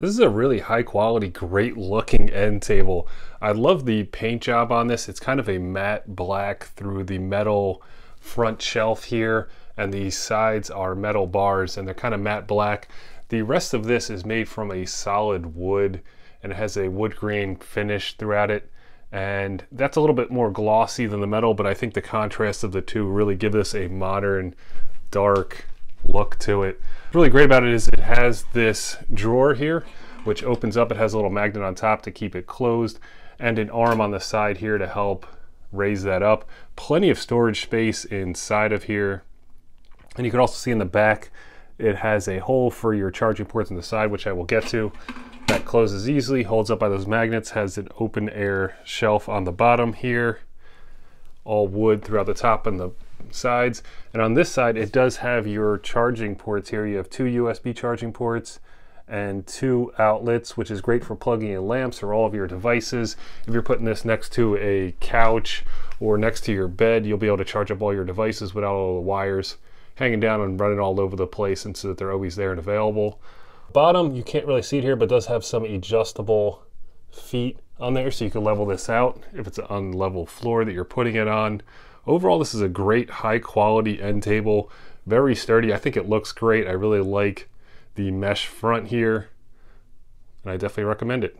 This is a really high quality, great looking end table. I love the paint job on this. It's kind of a matte black through the metal front shelf here and the sides are metal bars and they're kind of matte black. The rest of this is made from a solid wood and it has a wood grain finish throughout it. And that's a little bit more glossy than the metal, but I think the contrast of the two really give this a modern, dark, look to it. What's really great about it is it has this drawer here, which opens up. It has a little magnet on top to keep it closed and an arm on the side here to help raise that up. Plenty of storage space inside of here. And you can also see in the back, it has a hole for your charging ports on the side, which I will get to. That closes easily, holds up by those magnets, has an open air shelf on the bottom here, all wood throughout the top and the sides. And on this side, it does have your charging ports here. You have two USB charging ports and two outlets, which is great for plugging in lamps or all of your devices. If you're putting this next to a couch or next to your bed, you'll be able to charge up all your devices without all the wires hanging down and running all over the place and so that they're always there and available. Bottom, you can't really see it here, but does have some adjustable feet on there so you can level this out if it's an unlevel floor that you're putting it on. Overall, this is a great high quality end table, very sturdy. I think it looks great. I really like the mesh front here, and I definitely recommend it.